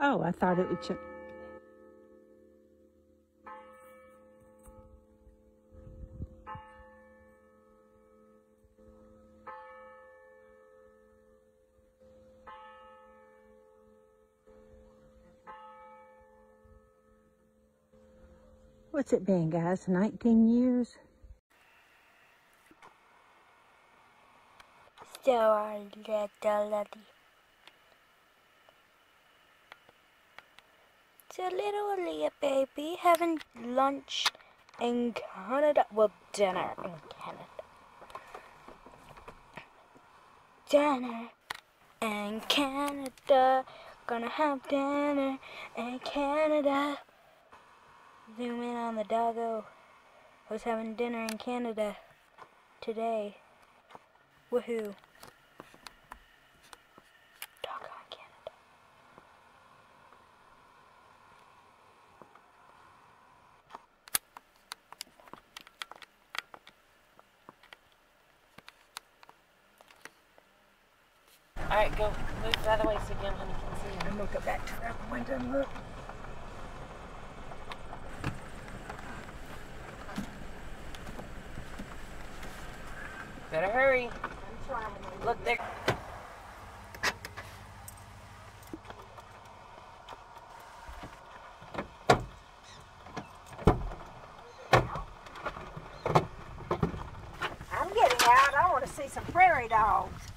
Oh, I thought it would was. What's it been, guys? 19 years? So our little lady. So little Leah baby having lunch in Canada. Well, dinner in Canada. Dinner in Canada. Gonna have dinner in Canada. Zoom in on the doggo. Was having dinner in Canada today. Woohoo. Alright, go move the other way so Gimlin can see. I'm gonna go back to that window and look. Better hurry. Look there. I'm getting out. I want to see some prairie dogs.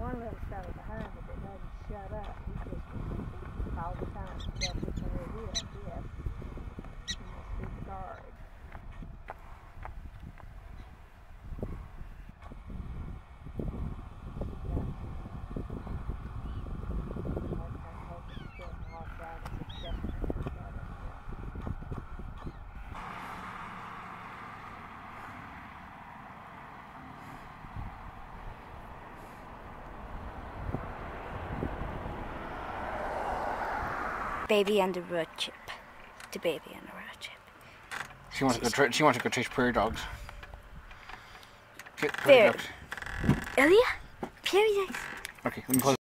One little fellow behind that doesn't shut up. All the time. Baby on the road trip. The baby on the road trip. She wants to go. She wants to go chase prairie dogs. Okay, prairie There. dogs. Elia? prairie dogs. Okay, let me close.